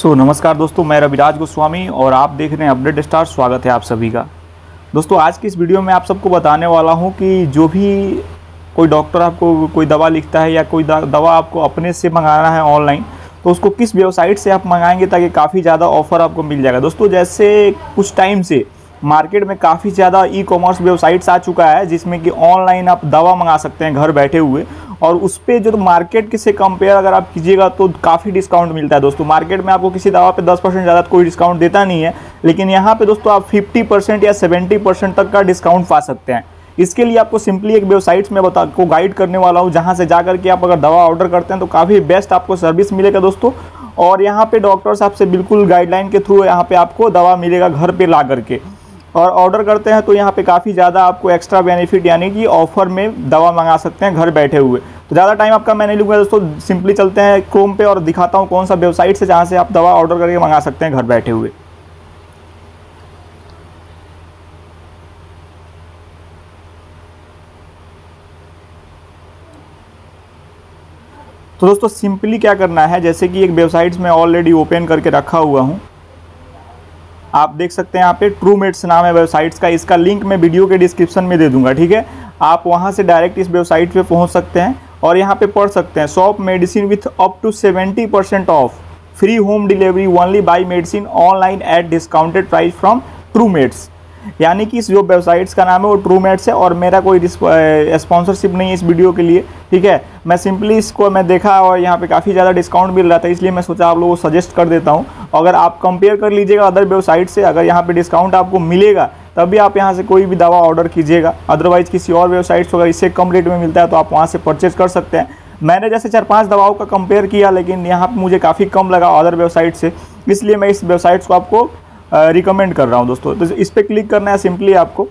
सो so, नमस्कार दोस्तों मैं रविराज गोस्वामी और आप देख रहे हैं अपडेट स्टार स्वागत है आप सभी का। दोस्तों आज की इस वीडियो में आप सबको बताने वाला हूँ कि जो भी कोई डॉक्टर आपको कोई दवा लिखता है या कोई दवा आपको अपने से मंगाना है ऑनलाइन तो उसको किस वेबसाइट से आप मंगाएँगे ताकि काफ़ी ज़्यादा ऑफ़र आपको मिल जाएगा। दोस्तों जैसे कुछ टाइम से मार्केट में काफ़ी ज़्यादा ई कॉमर्स वेबसाइट्स आ चुका है जिसमें कि ऑनलाइन आप दवा मंगा सकते हैं घर बैठे हुए। और उस पर जो तो मार्केट से कंपेयर अगर आप कीजिएगा तो काफ़ी डिस्काउंट मिलता है दोस्तों। मार्केट में आपको किसी दवा पे 10 परसेंट ज़्यादा कोई डिस्काउंट देता नहीं है, लेकिन यहाँ पे दोस्तों आप 50 परसेंट या 70 परसेंट तक का डिस्काउंट पा सकते हैं। इसके लिए आपको सिंपली एक वेबसाइट्स में बता, को गाइड करने वाला हूँ, जहाँ से जा करके आप अगर दवा ऑर्डर करते हैं तो काफ़ी बेस्ट आपको सर्विस मिलेगा दोस्तों। और यहाँ पे डॉक्टर्स आपसे बिल्कुल गाइडलाइन के थ्रू यहाँ पे आपको दवा मिलेगा घर पे ला करके। और ऑर्डर करते हैं तो यहाँ पे काफ़ी ज़्यादा आपको एक्स्ट्रा बेनिफिट यानी कि ऑफ़र में दवा मंगा सकते हैं घर बैठे हुए। तो ज़्यादा टाइम आपका मैं नहीं लूँगा दोस्तों सिंपली चलते हैं क्रोम पे और दिखाता हूँ कौन सा वेबसाइट से जहाँ से आप दवा ऑर्डर करके मंगा सकते हैं घर बैठे हुए। तो दोस्तों सिंपली क्या करना है, जैसे कि एक वेबसाइट्स में ऑलरेडी ओपन करके रखा हुआ हूँ। आप देख सकते हैं यहाँ पे ट्रू मेट्स नाम है वेबसाइट्स का। इसका लिंक मैं वीडियो के डिस्क्रिप्शन में दे दूँगा, ठीक है? आप वहाँ से डायरेक्ट इस वेबसाइट पे पहुँच सकते हैं और यहाँ पे पढ़ सकते हैं। Shop medicine with up to seventy percent off free home delivery only buy medicine online at discounted price from Truemeds यानी कि इस जो वेबसाइट्स का नाम है वो ट्रू मेट्स है और मेरा कोई स्पॉन्सरशिप नहीं है इस वीडियो के लिए, ठीक है? मैं सिंपली इसको मैं देखा और यहाँ पे काफ़ी ज़्यादा डिस्काउंट मिल रहा था, इसलिए मैं सोचा आप लोगों को सजेस्ट कर देता हूँ। अगर आप कंपेयर कर लीजिएगा अदर वेबसाइट से, अगर यहाँ पे डिस्काउंट आपको मिलेगा, तभी आप यहाँ से कोई भी दवा ऑर्डर कीजिएगा। अदरवाइज़ किसी और वेबसाइट से अगर इससे कम रेट में मिलता है तो आप वहाँ से परचेज कर सकते हैं। मैंने जैसे चार पाँच दवाओं का कंपेयर किया, लेकिन यहाँ पर मुझे काफ़ी कम लगा अदर वेबसाइट से। इसलिए मैं इस वेबसाइट्स को आपको रिकमेंड कर रहा हूँ दोस्तों। तो इस पर क्लिक करना है सिंपली आपको।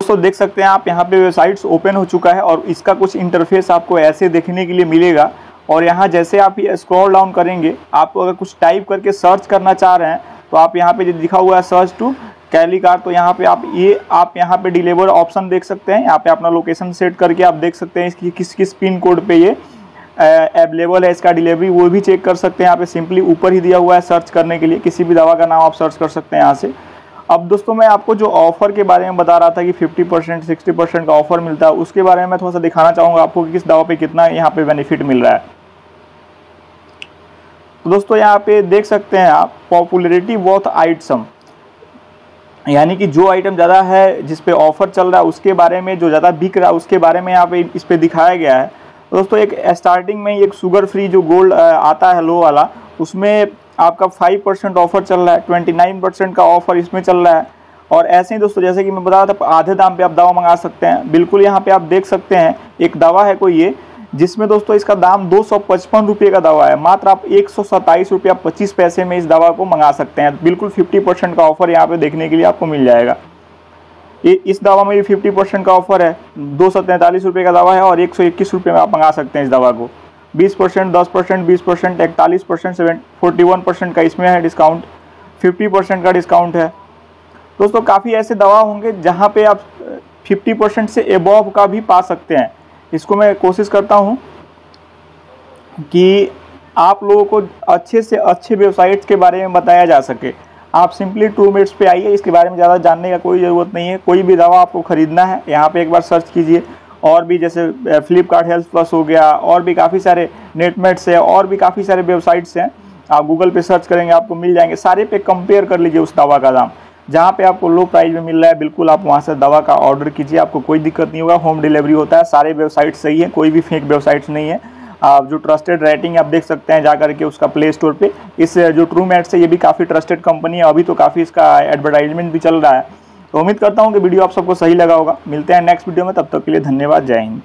दोस्तों, देख सकते हैं आप यहाँ पे वेबसाइट्स ओपन हो चुका है और इसका कुछ इंटरफेस आपको ऐसे देखने के लिए मिलेगा। और यहाँ जैसे आप ये स्क्रॉल डाउन करेंगे, आप अगर कुछ टाइप करके सर्च करना चाह रहे हैं तो आप यहाँ पे जो लिखा हुआ है सर्च टू कैली कार तो यहाँ पे आप ये, आप यहाँ पे डिलीवर ऑप्शन देख सकते हैं। यहाँ पे अपना लोकेशन सेट करके आप देख सकते हैं इसकी किस किस पिन कोड पे ये अवेलेबल है इसका डिलीवरी वो भी चेक कर सकते हैं। यहाँ पे सिंपली ऊपर ही दिया हुआ है सर्च करने के लिए, किसी भी दवा का नाम आप सर्च कर सकते हैं यहाँ से। अब दोस्तों, मैं आपको जो ऑफ़र के बारे में बता रहा था कि 50 परसेंट सिक्सटी परसेंट का ऑफ़र मिलता है, उसके बारे में थोड़ा सा दिखाना चाहूँगा आपको कि किस दवा पे कितना यहाँ पे बेनिफिट मिल रहा है। दोस्तों, यहाँ पे देख सकते हैं आप पॉपुलरिटी वॉथ आइटम यानी कि जो आइटम ज़्यादा है, जिस पे ऑफ़र चल रहा है, उसके बारे में, जो ज़्यादा बिक रहा है, उसके बारे में यहाँ पे इस पे दिखाया गया है। दोस्तों, एक स्टार्टिंग में एक शुगर फ्री जो गोल्ड आता है लो वाला, उसमें आपका फाइव परसेंट ऑफ़र चल रहा है ट्वेंटी नाइन परसेंट का ऑफ़र इसमें चल रहा है। और ऐसे ही दोस्तों, जैसे कि मैं बता रहा था, आधे दाम पे आप दवा मंगा सकते हैं। बिल्कुल यहाँ पे आप देख सकते हैं, एक दवा है कोई ये जिसमें दोस्तों इसका दाम दो सौ पचपन रुपये का दवा है। मात्र आप एक सौ सत्ताईस रुपया पच्चीस पैसे में इस दवा को मंगा सकते हैं। बिल्कुल फिफ्टी परसेंट का ऑफ़र यहाँ पे देखने के लिए आपको मिल जाएगा। ये इस दवा में भी फिफ्टी परसेंट का ऑफ़र है। दो सौ तैंतालीस रुपये का दवा है और एक सौ इक्कीस रुपये में आप मंगा सकते हैं इस दवा को। बीस परसेंट, दस परसेंट, बीस परसेंट, इकतालीस percent seven forty one percent का इसमें है डिस्काउंट फिफ्टी परसेंट का डिस्काउंट है। दोस्तों, काफ़ी ऐसे दवा होंगे जहाँ पे आप फिफ्टी परसेंट से एबॉव का भी पा सकते हैं। इसको मैं कोशिश करता हूँ कि आप लोगों को अच्छे से अच्छे वेबसाइट्स के बारे में बताया जा सके। आप सिंपली टू मिनट्स पे आइए, इसके बारे में ज़्यादा जानने का कोई ज़रूरत नहीं है। कोई भी दवा आपको ख़रीदना है, यहाँ पे एक बार सर्च कीजिए। और भी जैसे फ्लिपकार्ट हेल्थ प्लस हो गया, और भी काफ़ी सारे नेटमेट्स है, और भी काफ़ी सारे वेबसाइट्स हैं। आप गूगल पे सर्च करेंगे, आपको मिल जाएँगे। सारे पे कंपेयर कर लीजिए उस दवा का दाम। जहाँ पे आपको लो प्राइस में मिल रहा है, बिल्कुल आप वहाँ से दवा का ऑर्डर कीजिए, आपको कोई दिक्कत नहीं होगा। होम डिलीवरी होता है, सारे वेबसाइट सही है, कोई भी फेक वेबसाइट्स नहीं है। आप जो ट्रस्टेड रेटिंग आप देख सकते हैं जा करके उसका प्ले स्टोर पे, इस, जो ट्रू मैट्स है ये भी काफ़ी ट्रस्टेड कंपनी है, अभी तो काफ़ी इसका एडवर्टाइजमेंट भी चल रहा है। तो उम्मीद करता हूँ कि वीडियो आप सबको सही लगा होगा। मिलते हैं नेक्स्ट वीडियो में, तब तक के लिए धन्यवाद, जय हिंद।